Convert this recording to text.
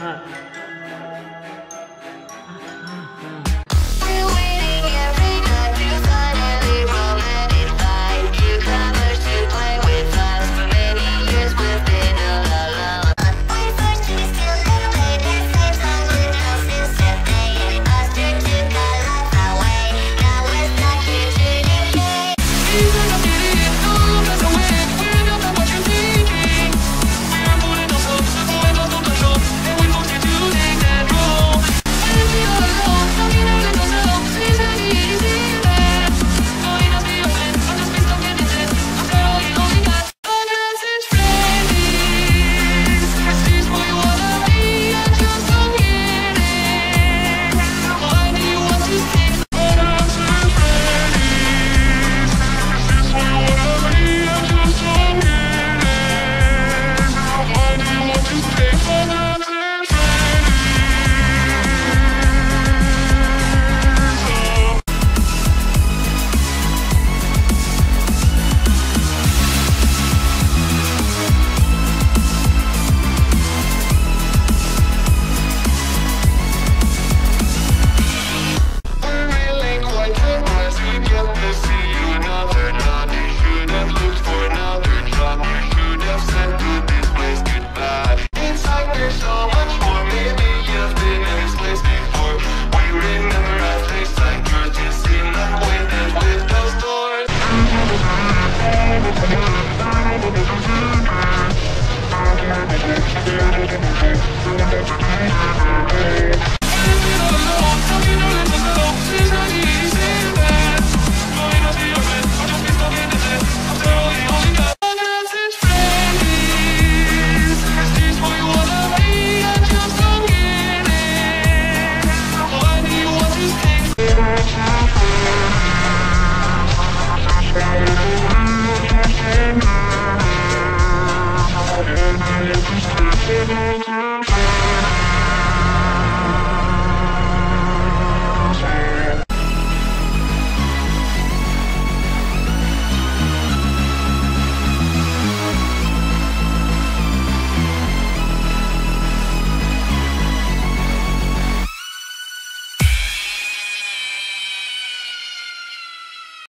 हाँ